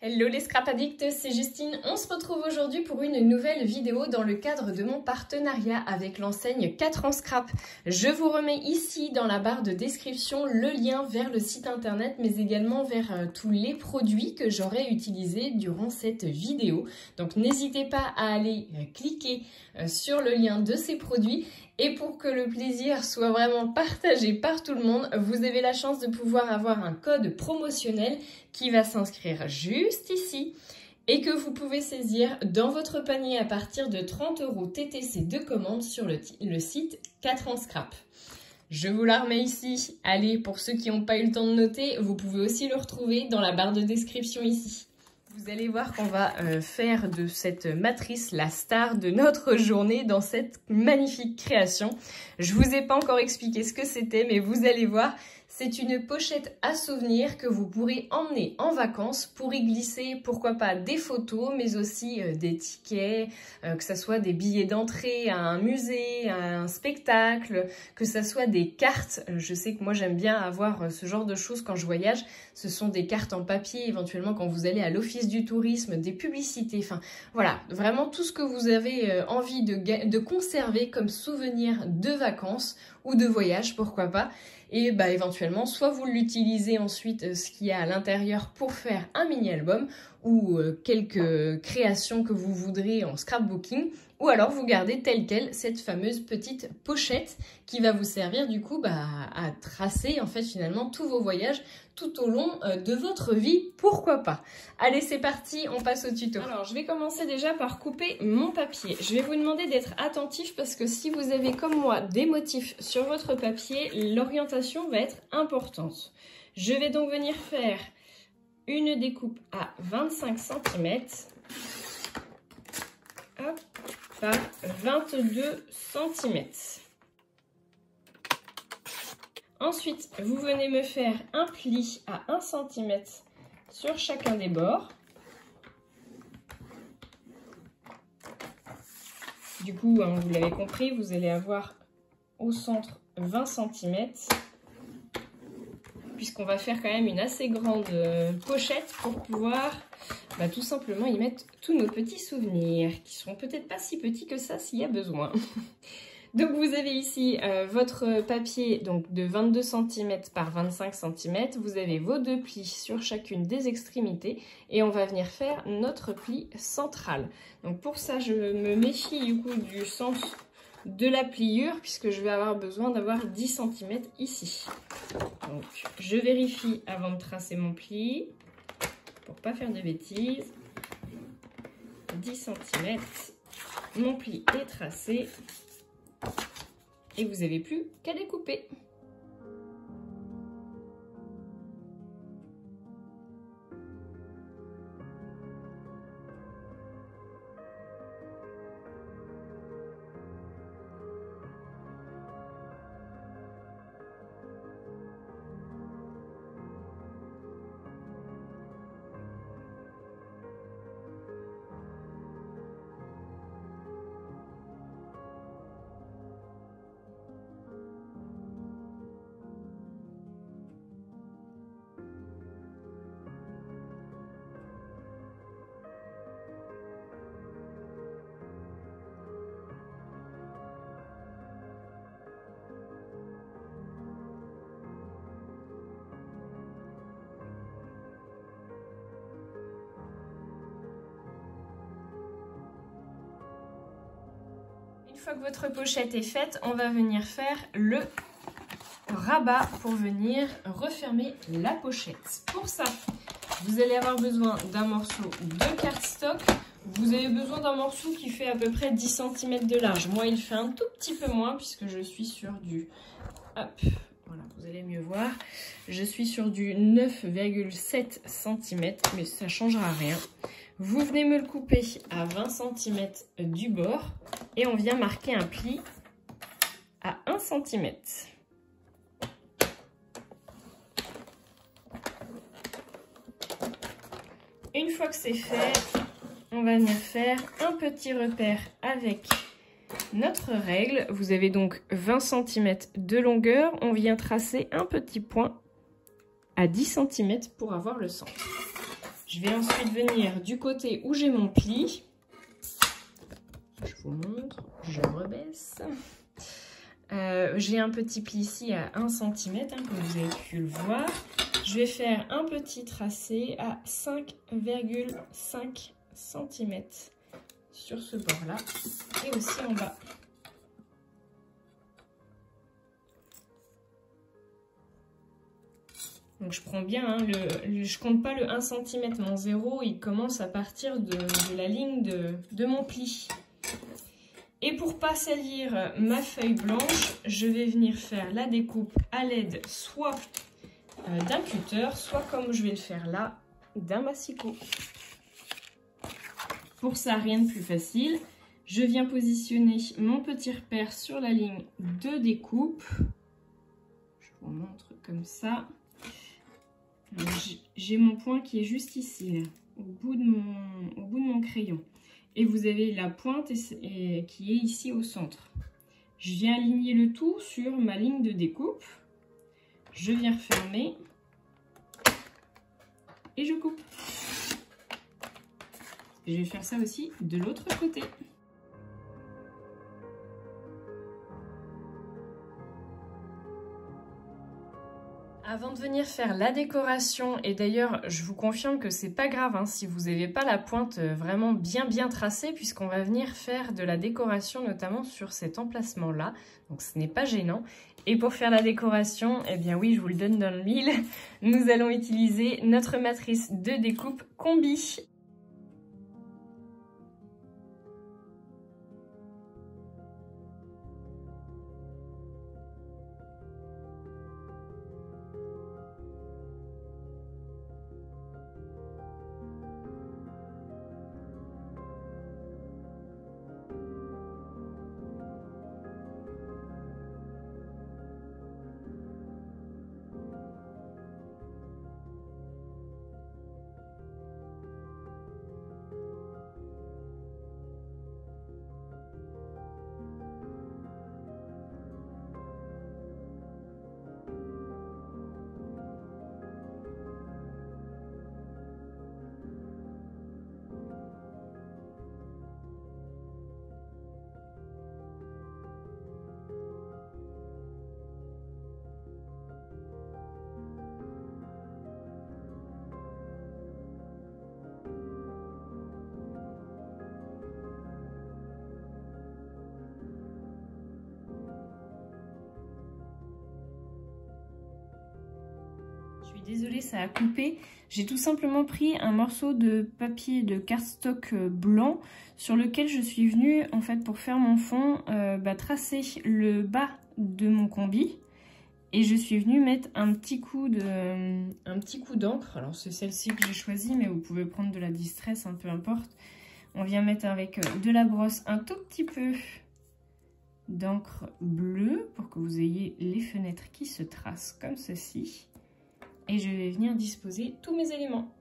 Hello les scrap addicts, c'est Justine. On se retrouve aujourd'hui pour une nouvelle vidéo dans le cadre de mon partenariat avec l'enseigne 4 ans scrap. Je vous remets ici dans la barre de description le lien vers le site internet mais également vers euh, tous les produits que j'aurai utilisés durant cette vidéo. Donc n'hésitez pas à aller euh, cliquer euh, sur le lien de ces produits et pour que le plaisir soit vraiment partagé par tout le monde, vous avez la chance de pouvoir avoir un code promotionnel qui va s'inscrire juste ici et que vous pouvez saisir dans votre panier à partir de 30 euros TTC de commande sur le, site 4 ans scrap. Je vous la remets ici. Allez, pour ceux qui n'ont pas eu le temps de noter, vous pouvez aussi le retrouver dans la barre de description ici. Vous allez voir qu'on va euh, faire de cette matrice la star de notre journée dans cette magnifique création. Je vous ai pas encore expliqué ce que c'était, mais vous allez voir, c'est une pochette à souvenirs que vous pourrez emmener en vacances pour y glisser, pourquoi pas, des photos, mais aussi euh, des tickets, euh, que ce soit des billets d'entrée à un musée, à un spectacle, que ce soit des cartes. Je sais que moi j'aime bien avoir euh, ce genre de choses quand je voyage. Ce sont des cartes en papier, éventuellement quand vous allez à l'office du tourisme, des publicités, enfin voilà, vraiment tout ce que vous avez envie de conserver comme souvenir de vacances ou de voyage, pourquoi pas. Et bah, éventuellement soit vous l'utilisez ensuite euh, ce qu'il y a à l'intérieur pour faire un mini-album ou euh, quelques créations que vous voudrez en scrapbooking ou alors vous gardez telle quelle cette fameuse petite pochette qui va vous servir du coup bah, à tracer en fait finalement tous vos voyages tout au long euh, de votre vie, pourquoi pas? Allez c'est parti, on passe au tuto. Alors je vais commencer déjà par couper mon papier. Je vais vous demander d'être attentif parce que si vous avez comme moi des motifs sur votre papier, l'orientation va être importante. Je vais donc venir faire une découpe à 25 cm par 22 cm. Ensuite, vous venez me faire un pli à 1 cm sur chacun des bords. Du coup, hein, vous l'avez compris, vous allez avoir au centre 20 cm puisqu'on va faire quand même une assez grande euh, pochette pour pouvoir bah, tout simplement y mettre tous nos petits souvenirs, qui seront peut-être pas si petits que ça s'il y a besoin. donc vous avez ici euh, votre papier donc, de 22 cm par 25 cm, vous avez vos deux plis sur chacune des extrémités et on va venir faire notre pli central. Donc pour ça je me méfie du coup du sens de la pliure puisque je vais avoir besoin d'avoir 10 cm ici. Donc je vérifie avant de tracer mon pli pour pas faire de bêtises. 10 cm, mon pli est tracé et vous n'avez plus qu'à découper. Que votre pochette est faite, on va venir faire le rabat pour venir refermer la pochette. Pour ça, vous allez avoir besoin d'un morceau de cardstock. Vous avez besoin d'un morceau qui fait à peu près 10 cm de large. Moi, il fait un tout petit peu moins puisque je suis sur du... Hop, voilà, vous allez mieux voir. Je suis sur du 9,7 cm, mais ça changera rien. Vous venez me le couper à 20 cm du bord et on vient marquer un pli à 1 cm. Une fois que c'est fait, on va venir faire un petit repère avec notre règle. Vous avez donc 20 cm de longueur. On vient tracer un petit point à 10 cm pour avoir le centre. Je vais ensuite venir du côté où j'ai mon pli. Je vous montre, je rebaisse. Euh, j'ai un petit pli ici à 1 cm, hein, comme vous avez pu le voir. Je vais faire un petit tracé à 5,5 cm sur ce bord-là et aussi en bas. Donc je prends bien, hein, le, je compte pas le 1 cm, mon zéro, il commence à partir de, la ligne de, mon pli. Et pour pas salir ma feuille blanche, je vais venir faire la découpe à l'aide soit euh, d'un cutter, soit comme je vais le faire là, d'un massicot. Pour ça, rien de plus facile. Je viens positionner mon petit repère sur la ligne de découpe. Je vous montre comme ça. J'ai mon point qui est juste ici, au, bout de mon, crayon. Et vous avez la pointe qui est ici au centre. Je viens aligner le tout sur ma ligne de découpe. Je viens refermer. Et je coupe. je vais faire ça aussi de l'autre côté. Avant de venir faire la décoration, et d'ailleurs je vous confirme que c'est pas grave hein, si vous n'avez pas la pointe euh, vraiment bien bien tracée puisqu'on va venir faire de la décoration notamment sur cet emplacement là, donc ce n'est pas gênant. Et pour faire la décoration, eh bien oui je vous le donne dans le mille, nous allons utiliser notre matrice de découpe combi. Désolée, ça a coupé. J'ai tout simplement pris un morceau de papier de cardstock euh, blanc sur lequel je suis venue, en fait, pour faire mon fond, euh, bah, tracer le bas de mon combi. Et je suis venue mettre un petit coup de, coup d'encre. Alors c'est celle-ci que j'ai choisie, mais vous pouvez prendre de la distress, hein, peu importe. On vient mettre avec euh, de la brosse un tout petit peu d'encre bleue pour que vous ayez les fenêtres qui se tracent comme ceci et je vais venir disposer tous mes éléments.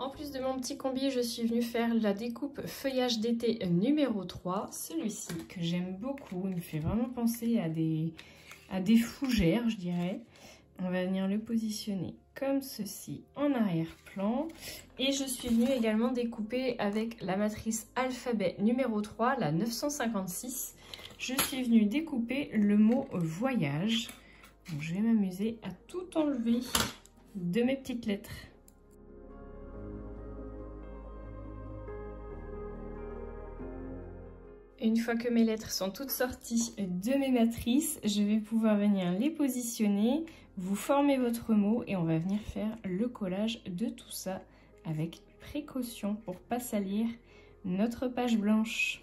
En plus de mon petit combi, je suis venue faire la découpe feuillage d'été numéro 3. Celui-ci que j'aime beaucoup, il me fait vraiment penser à des, à des fougères, je dirais. On va venir le positionner comme ceci en arrière-plan. Et je suis venue également découper avec la matrice alphabet numéro 3, la 956. Je suis venue découper le mot voyage. je vais m'amuser à tout enlever de mes petites lettres. Une fois que mes lettres sont toutes sorties de mes matrices, je vais pouvoir venir les positionner, vous formez votre mot et on va venir faire le collage de tout ça avec précaution pour pas salir notre page blanche.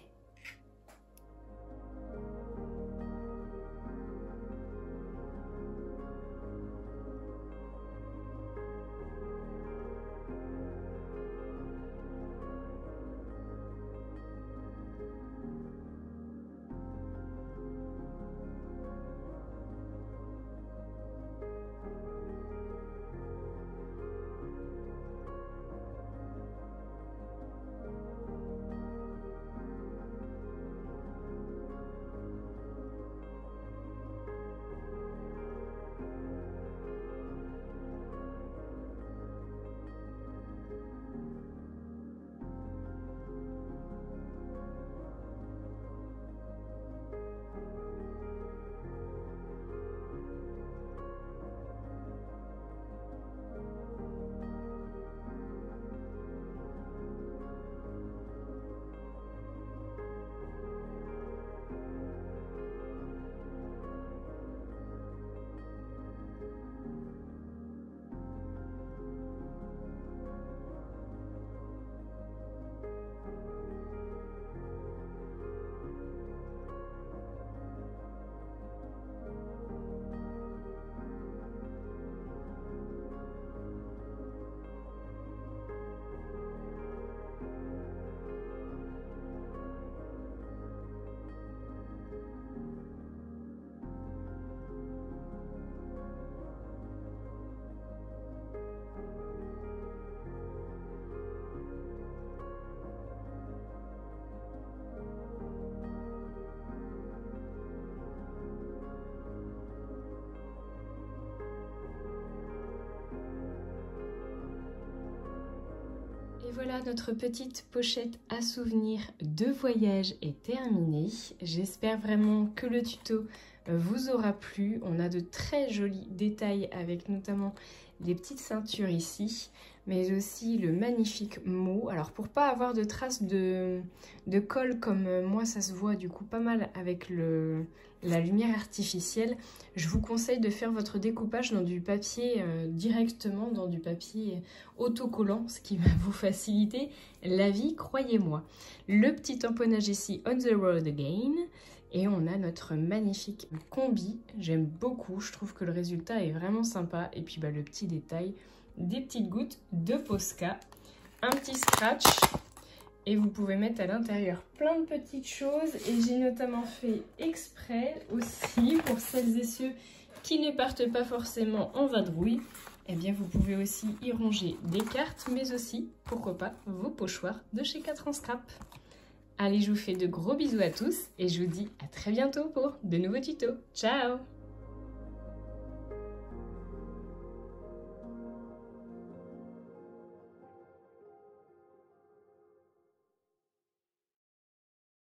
Voilà, notre petite pochette à souvenirs de voyage est terminée. J'espère vraiment que le tuto vous aura plu. On a de très jolis détails avec notamment les petites ceintures ici, mais aussi le magnifique mot. Alors pour pas avoir de traces de, de colle comme moi ça se voit du coup pas mal avec la lumière artificielle, je vous conseille de faire votre découpage dans du papier euh, directement, dans du papier autocollant, ce qui va vous faciliter la vie, croyez-moi. Le petit tamponnage ici, On the Road Again, et on a notre magnifique combi, j'aime beaucoup, je trouve que le résultat est vraiment sympa. Et puis bah, le petit détail, des petites gouttes de Posca, un petit scratch et vous pouvez mettre à l'intérieur plein de petites choses. Et j'ai notamment fait exprès aussi pour celles et ceux qui ne partent pas forcément en vadrouille. Eh bien, vous pouvez aussi y ranger des cartes, mais aussi, pourquoi pas, vos pochoirs de chez 4 en scrap. Allez, je vous fais de gros bisous à tous et je vous dis à très bientôt pour de nouveaux tutos. Ciao